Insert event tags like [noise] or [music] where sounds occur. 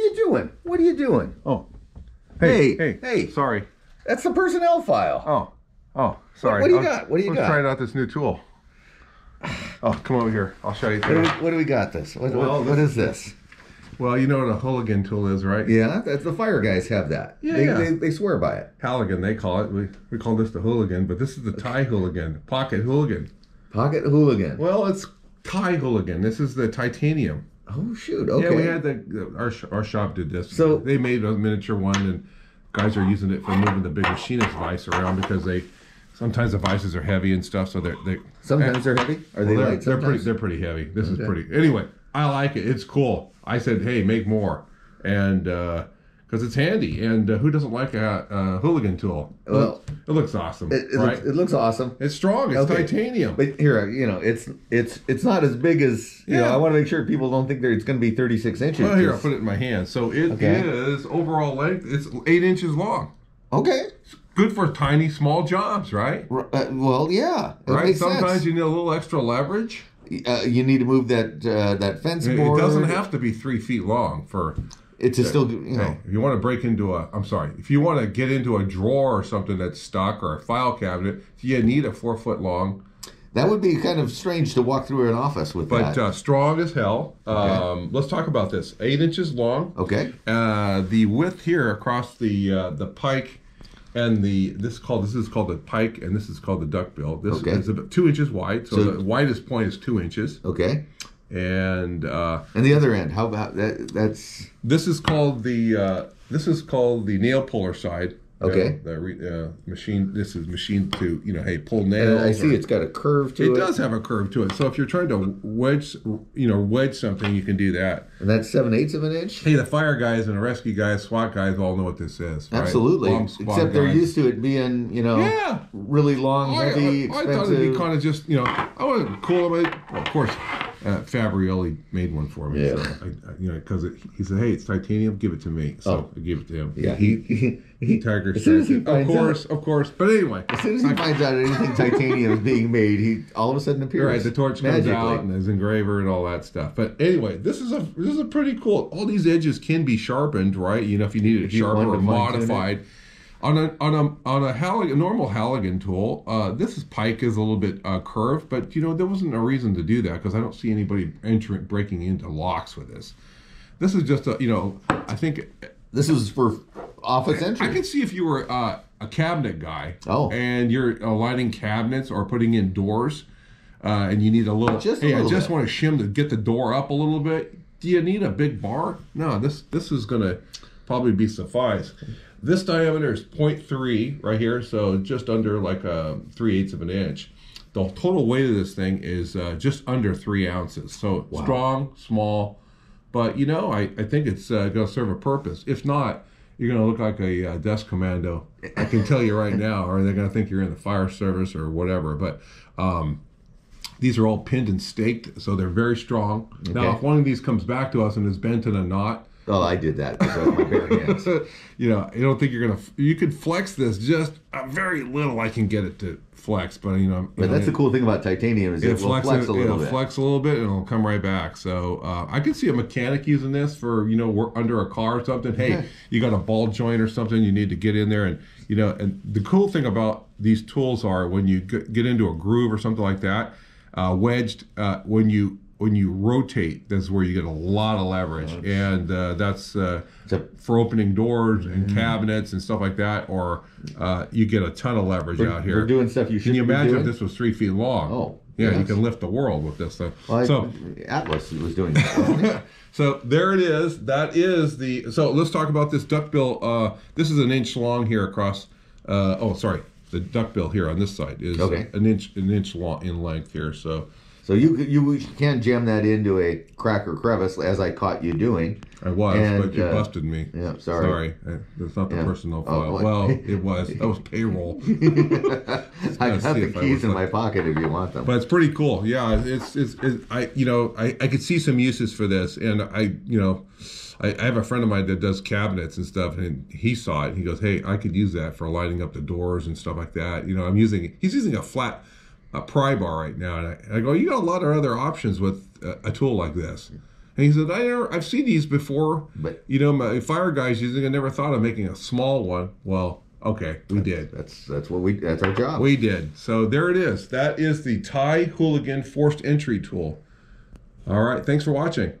are you doing? What are you doing? Oh. Hey, Hey. hey. Sorry. That's the personnel file. Oh. Oh, sorry. what do you I'll- got? What do you let's got? try out this new tool. Oh, come over here. I'll show you. What do we, what do we got this? What, Well, what, what this is this? Well, you know what a hooligan tool is, right? Yeah, that's the fire guys have that. Yeah, they, yeah. They, they swear by it. Halligan, they call it. We, we call this the hooligan, but this is the Ti hooligan, pocket hooligan. Pocket hooligan. Well, it's Ti hooligan. This is the titanium. Oh shoot. Okay. Yeah, we had the, our, our shop did this. So- they made a miniature one, and guys are using it for moving the big machinist vise around because they sometimes the vices are heavy and stuff. So they're they Sometimes they're heavy. Are they they're, light? they're pretty they're pretty heavy. This is pretty. Anyway, I like it. It's cool. I said, hey, make more, and uh, because it's handy, and uh, who doesn't like a, a hooligan tool? Well, it looks awesome, It, it, right? looks, it looks awesome. it's strong. It's Okay. titanium. But here, you know, it's it's it's not as big as you know. Yeah. I want to make sure people don't think that it's going to be 36 inches. well, here I'll put it in my hand. So it is Okay. overall length. It's eight inches long. okay. Good for tiny, small jobs, right? Uh, well, yeah. It right. Sometimes sense. you need a little extra leverage. uh, you need to move that uh, that fence It, it doesn't have to be three feet long for. It's just still, you know. Hey, if you want to break into a, I'm sorry, if you want to get into a drawer or something that's stuck or a file cabinet, you need a four foot long, That would be kind of strange to walk through an office with but that. uh, strong as hell. Um, let's talk about this. Eight inches long. okay. Uh, the width here across the uh, the pike and the this is called this is called the pike and this is called the duckbill. This Okay. is about two inches wide, so, So- the widest point is two inches, Okay. And uh, And the other end, how about that? That's this is called the uh, this is called the nail puller side. Okay. Uh, the re, uh, machine. This is machine to you know, hey, pull and nails. I see or- it's got a curve to It it. does have a curve to it. So if you're trying to wedge, you know, wedge something, you can do that. And that's seven eighths of an inch. Hey, the fire guys and the rescue guys, SWAT guys, all know what this is. right? Absolutely. Except they're used to it being, you know, Yeah. really long, I, heavy, I, I expensive. thought it'd be kind of just, you know, I wasn't cool about it. Well, of course, uh, Fabrioli made one for me. Yeah. So I, I, you know, because he said, "Hey, it's titanium. Give it to me." So Oh. I gave it to him. yeah, [laughs] he, he, Tiger as soon as he Stripe. Of course, out, of course. But anyway, as soon as he finds out anything titanium is being made, he all of a sudden appears. Right. The torch comes magically. out and there's engraver and all that stuff. But anyway, this is a this is a pretty cool. All these edges can be sharpened, right? You know, if you need it If sharper or modified. On a on a on a, Halligan, a normal Halligan tool, uh, this is pike is a little bit uh, curved, but you know there wasn't a reason to do that because I don't see anybody entering breaking into locks with this. This is just a you know I think This is for office entry. I can see if you were uh, a cabinet guy, Oh. and you're aligning cabinets or putting in doors, uh, and you need a little. Just a hey, I just bit. want to shim to get the door up a little bit. Do you need a big bar? No, this this is gonna probably be suffice. This diameter is 0.3 right here, so just under like a three eighths of an inch. The total weight of this thing is uh, just under three ounces. So strong, small, but you know, I, I think it's uh, going to serve a purpose. If not, you're going to look like a uh, desk commando. I can tell you right now, or they're going to think you're in the fire service or whatever. But um, these are all pinned and staked, so they're very strong. Now, if one of these comes back to us and is bent in a knot, oh, I did that because my bare hands. [laughs] you know, I don't think you're gonna. You could flex this just a very little. I can get it to flex, but you know, But that's the cool thing about titanium is it, it will flex, a little bit. it'll bit. flex a little bit and it'll come right back. So uh, I could see a mechanic using this for you know work under a car or something. Hey, [laughs] you got a ball joint or something, you need to get in there and you know. And the cool thing about these tools are when you get into a groove or something like that, uh, wedged uh, when you when you rotate, that's where you get a lot of leverage, and uh, that's uh, a- for opening doors and cabinets and stuff like that. Or uh, you get a ton of leverage out here. We're doing stuff you should Can you imagine if this was three feet long? Oh, yeah, you can lift the world with this thing. Well, I- so, Atlas was doing that. [laughs] so there it is. That is the. So let's talk about this duckbill. Uh, this is an inch long here across. Uh, oh, sorry, the duckbill here on this side is Okay. an inch an inch long in length here. So So you you can jam that into a crack or crevice as I caught you doing. I was, And, but you uh, busted me. yeah, sorry. Sorry, that's not the Yeah. personnel Oh, file. what? well, [laughs] it was. That was payroll. [laughs] [laughs] I have the keys in like- my pocket if you want them. But it's pretty cool. Yeah, it's it's, it's I you know I I could see some uses for this, and I you know. I, I have a friend of mine that does cabinets and stuff, and he saw it. And he goes, "Hey, I could use that for lighting up the doors and stuff like that." You know, I'm using. He's using a flat, a pry bar right now, and I, I go, "You got a lot of other options with a, a tool like this." And he said, I never, I've seen these before. But You know, my fire guys using. I never thought of making a small one. Well, okay, we did. that's that's what we that's our job. We did. So there it is. That is the Ti Hooligan forced entry tool. All right. Thanks for watching.